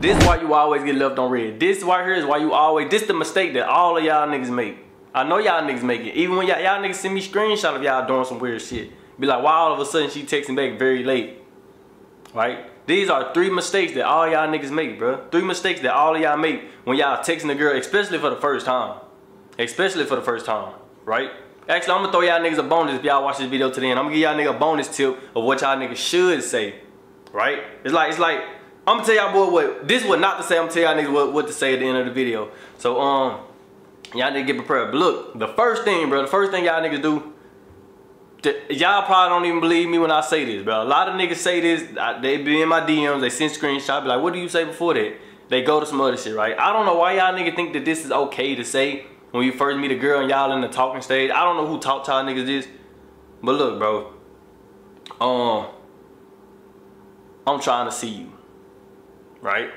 This is why you always get left on read. This right here is why you always, this the mistake that all of y'all niggas make. I know y'all niggas make it. Even when y'all, niggas send me screenshot of y'all doing some weird shit. Be like, why all of a sudden she texting back very late? Right? These are three mistakes that all y'all niggas make, bro. Three mistakes that all of y'all make when y'all texting a girl, especially for the first time. Especially for the first time, right? Actually, I'm gonna throw y'all niggas a bonus if y'all watch this video to the end. I'm gonna give y'all niggas a bonus tip of what y'all niggas should say, right? It's like, it's like, I'm gonna tell y'all boy what, this is what not to say, I'm gonna tell y'all niggas what, what to say at the end of the video. So, um, y'all need to get prepared. But look, the first thing, bro, the first thing y'all niggas do, y'all probably don't even believe me when I say this, bro. A lot of niggas say this, they be in my DMs, they send screenshots, be like, what do you say before that? They go to some other shit, right? I don't know why y'all niggas think that this is okay to say when you first meet a girl and y'all in the talking stage. I don't know who taught y'all niggas this. But look, bro. Um, I'm trying to see you. Right?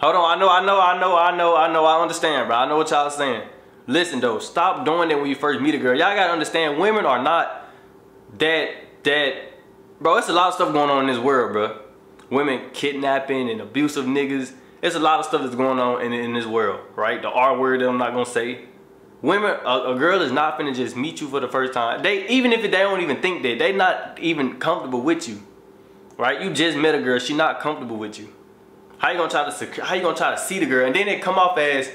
Hold on, I know, I know, I know, I know, I know, I understand, bro. I know what y'all saying. Listen though, stop doing that when you first meet a girl. Y'all gotta understand women are not that that bro, it's a lot of stuff going on in this world, bro. Women kidnapping and abusive niggas. It's a lot of stuff that's going on in, in this world, right? The R word that I'm not gonna say. Women, a, a, girl is not finna just meet you for the first time. They even if they don't even think that, they not even comfortable with you, right? You just met a girl, she not comfortable with you. How you gonna try to secure, how you gonna try to see the girl and then it come off as,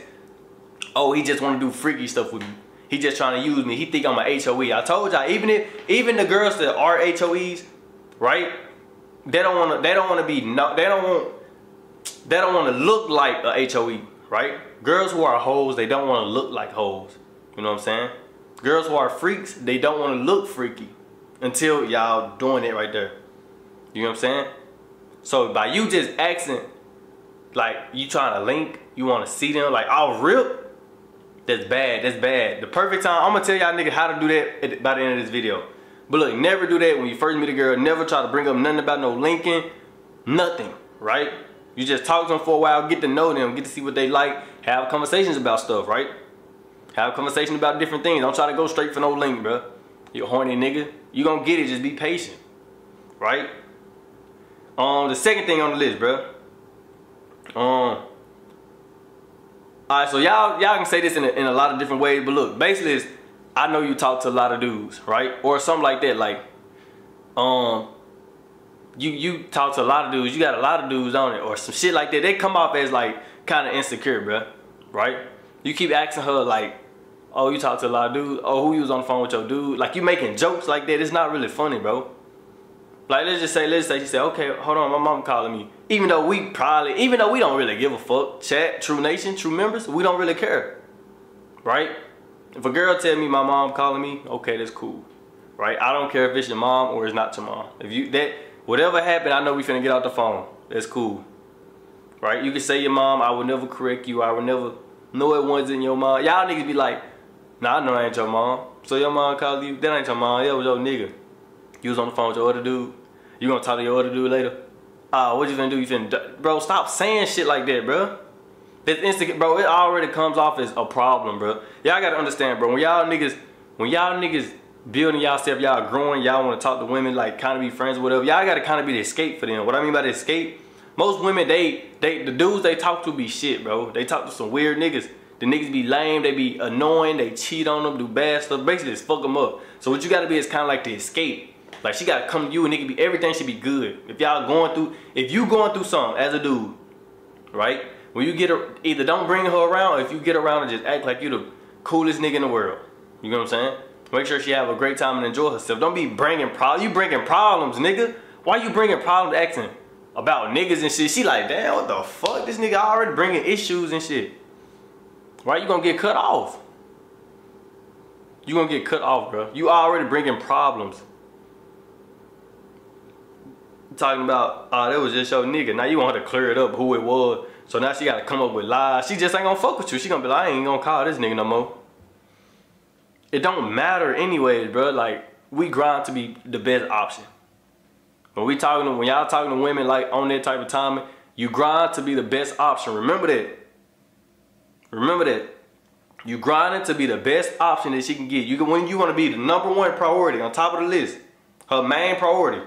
oh, he just wanna do freaky stuff with me. He just trying to use me. He think I'm a HOE. I told y'all, even if even the girls that are HOEs, right? They don't wanna they don't wanna be no they don't want they don't wanna look like a HOE, right? Girls who are hoes, they don't wanna look like hoes. You know what I'm saying? Girls who are freaks, they don't wanna look freaky until y'all doing it right there. You know what I'm saying? So by you just asking, like you trying to link, you wanna see them, like I'll rip, that's bad. That's bad. The perfect time, I'm gonna tell y'all niggas how to do that by the end of this video. But look, never do that when you first meet a girl. Never try to bring up nothing about no linking. Nothing, right? You just talk to them for a while, get to know them, get to see what they like, have conversations about stuff, right? Have conversations about different things. Don't try to go straight for no link, bro. You horny nigga. You gonna get it, just be patient, right? Um, the second thing on the list, bro. Um, all right, so y'all y'all can say this in a, in a lot of different ways, but look, basically, is I know you talk to a lot of dudes, right, or something like that. Like, um, you you talk to a lot of dudes, you got a lot of dudes on it, or some shit like that. They come off as like kind of insecure, bro, right? You keep asking her like, oh, you talk to a lot of dudes. Oh, who you was on the phone with your dude? Like you making jokes like that. It's not really funny, bro. Like let's just say, let's say she said, okay, hold on, my mom calling me. Even though we probably, even though we don't really give a fuck, chat, True Nation, True members, we don't really care, right? If a girl tell me my mom calling me, okay, that's cool, right? I don't care if it's your mom or it's not your mom. If you that whatever happened, I know we finna get out the phone. That's cool, right? You can say your mom, I would never correct you. I would never know it wasn't your mom. Y'all niggas be like, nah, I know I ain't your mom. So your mom called you, that ain't your mom. That was your nigga. You was on the phone with your other dude. You gonna talk to your other dude later? Uh, what you gonna do? You finna, bro, stop saying shit like that, bro. This instant, bro, it already comes off as a problem, bro. Y'all gotta understand, bro. When y'all niggas, when y'all niggas building y'all stuff, y'all growing, y'all wanna talk to women, like kind of be friends or whatever, y'all gotta kind of be the escape for them. What I mean by the escape, most women, they, they, the dudes they talk to be shit, bro. They talk to some weird niggas. The niggas be lame, they be annoying, they cheat on them, do bad stuff, basically just fuck them up. So what you gotta be is kind of like the escape. Like she gotta come to you and it can be everything should be good. If y'all going through, if you going through something as a dude, right? When you get her, either don't bring her around, or if you get around and just act like you the coolest nigga in the world. You know what I'm saying? Make sure she have a great time and enjoy herself. Don't be bringing problems. You bringing problems, nigga. Why you bringing problems acting about niggas and shit? She like, damn, what the fuck? This nigga already bringing issues and shit. Why you gonna get cut off? You gonna get cut off, bro. You already bringing problems talking about, oh, that was just your nigga. Now you want her to clear it up who it was. So now she got to come up with lies. She just ain't gonna fuck with you. She gonna be like, I ain't gonna call this nigga no more. It don't matter anyways, bro. Like, we grind to be the best option. When we talking to, when y'all talking to women like on that type of timing, you grind to be the best option. Remember that. Remember that. You grinding to be the best option that she can get. You can when you want to be the number one priority on top of the list. Her main priority.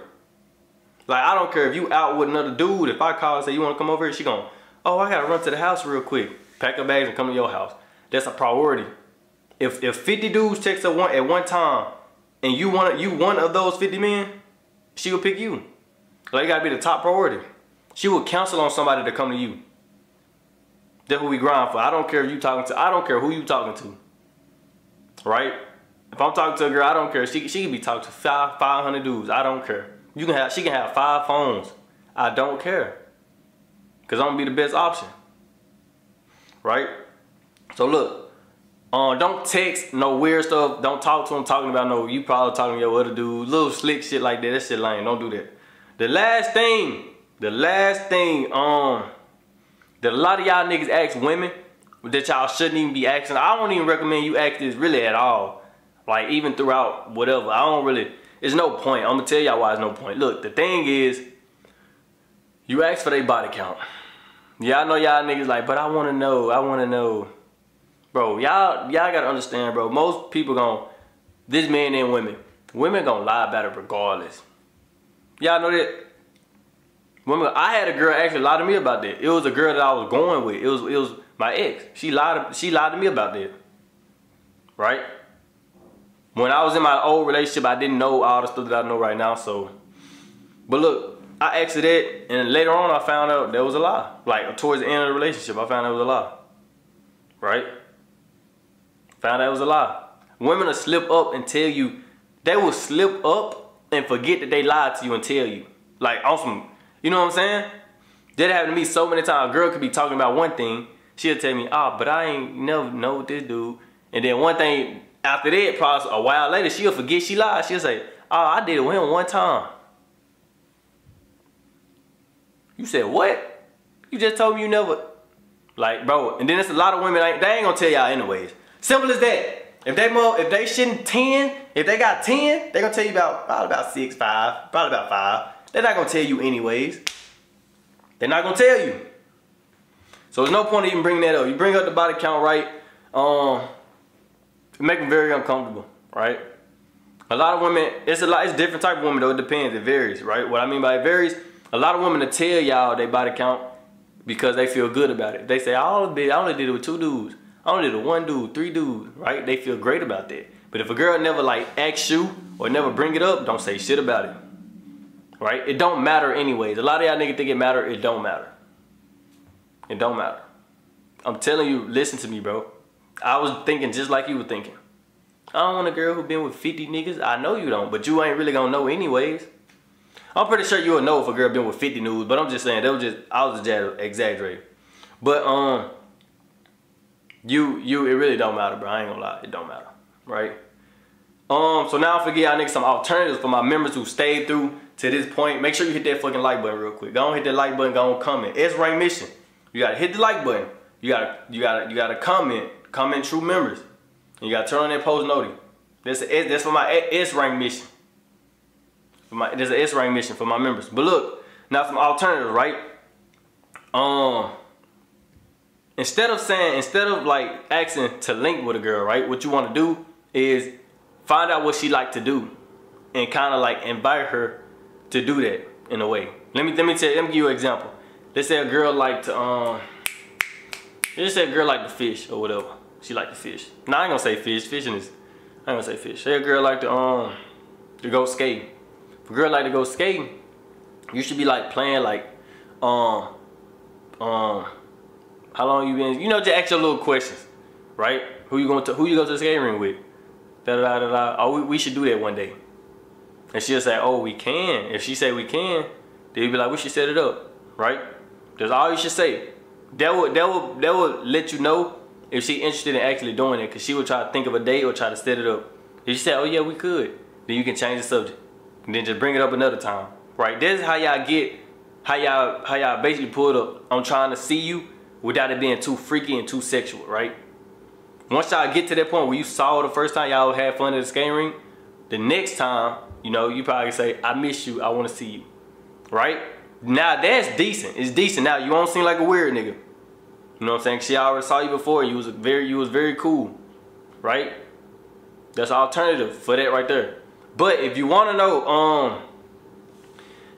Like, I don't care if you out with another dude. If I call and say, you want to come over here? She going, Oh, I gotta run to the house real quick. Pack her bags and come to your house. That's a priority. If if 50 dudes text her one at one time and you want you one of those 50 men, she will pick you. Like, you gotta be the top priority. She will counsel on somebody to come to you. That's what we grind for. I don't care if you talking to, I don't care who you talking to. Right? If I'm talking to a girl, I don't care. She, she can be talking to five, 500 dudes. I don't care. You can have, she can have five phones. I don't care. Cause I'm gonna be the best option. Right? So look, um, don't text no weird stuff. Don't talk to him talking about no, you probably talking to your other dude. Little slick shit like that. That shit lame. Don't do that. The last thing, the last thing, um, that a lot of y'all niggas ask women that y'all shouldn't even be asking. I don't even recommend you ask this really at all. Like even throughout whatever. I don't really, there's no point. I'm gonna tell y'all why there's no point. Look, the thing is, you ask for their body count. Y'all know y'all niggas like, but I wanna know, I wanna know. Bro, y'all y'all gotta understand, bro. Most people gon' this men and women, women gonna lie about it regardless. Y'all know that? Women, I had a girl actually lie to me about that. It was a girl that I was going with. It was it was my ex. She lied she lied to me about that. Right? When I was in my old relationship, I didn't know all the stuff that I know right now. So, but look, I exited, and later on, I found out there was a lie. Like towards the end of the relationship, I found out it was a lie. Right? Found out it was a lie. Women will slip up and tell you. They will slip up and forget that they lied to you and tell you. Like on some, you know what I'm saying? That happened to me so many times. A girl could be talking about one thing. She'll tell me, ah, oh, but I ain't never know this dude. And then one thing after that, probably a while later, she'll forget she lied. She'll say, oh, I did it with him one time. You said, what? You just told me you never. Like, bro, and then there's a lot of women, they ain't gonna tell y'all anyways. Simple as that. If they more, if they shouldn't 10, if they got 10, they gonna tell you about, probably about six, five, probably about five. They're not gonna tell you anyways. They're not gonna tell you. So there's no point in even bringing that up. You bring up the body count right, um, make them very uncomfortable, right? A lot of women, it's a lot, it's a different type of women though, it depends, it varies, right? What I mean by it varies, a lot of women to tell y'all they body count because they feel good about it. They say, I only, I only did it with two dudes. I only did it with one dude, three dudes, right? They feel great about that. But if a girl never like asks you or never bring it up, don't say shit about it. Right? It don't matter anyways. A lot of y'all niggas think it matter, it don't matter. It don't matter. I'm telling you, listen to me, bro. I was thinking just like you were thinking. I don't want a girl who been with 50 niggas. I know you don't, but you ain't really gonna know anyways. I'm pretty sure you would know if a girl been with 50 nudes, but I'm just saying that was just I was just exaggerating. But um you you it really don't matter, bro. I ain't gonna lie, it don't matter. Right? Um, so now I forget y'all niggas some alternatives for my members who stayed through to this point. Make sure you hit that fucking like button real quick. Go on hit that like button, go on comment. It's rank mission. You gotta hit the like button. You gotta you gotta you gotta comment. Comment true members. You gotta turn on that post noti. That's that's for my S rank mission. For my there's an S rank mission for my members. But look, now some alternatives, right? Um instead of saying instead of like asking to link with a girl, right? What you want to do is find out what she like to do and kind of like invite her to do that in a way. Let me let me tell let me give you an example. Let's say a girl like to um let's say a girl like to fish or whatever. She like to fish. Now I ain't gonna say fish. Fishing is I ain't gonna say fish. Say a girl like to um to go skating. If a girl like to go skating, you should be like playing like um um how long you been you know just ask your little questions, right? Who you going to who you go to the skating with? Da da da da. Oh, we, we should do that one day. And she'll say, oh, we can. If she say we can, then you be like, we should set it up, right? That's all you should say. That will, that will, that will let you know if she interested in actually doing it, because she would try to think of a date or try to set it up. If she say, oh yeah, we could, then you can change the subject. And then just bring it up another time, right? This is how y'all get, how y'all, how y'all basically pull it up. I'm trying to see you without it being too freaky and too sexual, right? Once y'all get to that point where you saw the first time y'all had fun at the skating ring, the next time you know, you probably say, I miss you, I wanna see you. Right? Now that's decent. It's decent. Now you don't seem like a weird nigga. You know what I'm saying? She already saw you before you was very you was very cool. Right? That's alternative for that right there. But if you wanna know, um,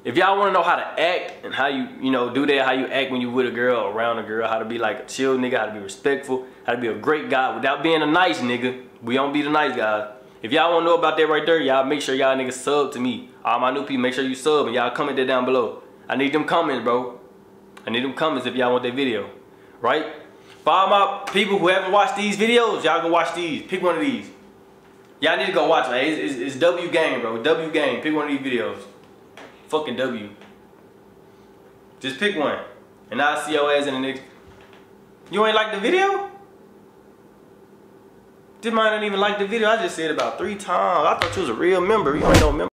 If y'all want to know how to act and how you, you know, do that, how you act when you with a girl, around a girl, how to be like a chill nigga, how to be respectful, how to be a great guy without being a nice nigga. We don't be the nice guys. If y'all want to know about that right there, y'all make sure y'all niggas sub to me. All my new people, make sure you sub and y'all comment that down below. I need them comments, bro. I need them comments if y'all want that video. Right? For my people who haven't watched these videos, y'all go watch these. Pick one of these. Y'all need to go watch it. It's, it's, it's W Game, bro. W Game. Pick one of these videos. Fucking W. Just pick one. And I'll see your ass in the next. You ain't like the video? This man didn't even like the video. I just said about three times. I thought you was a real member. You ain't no member.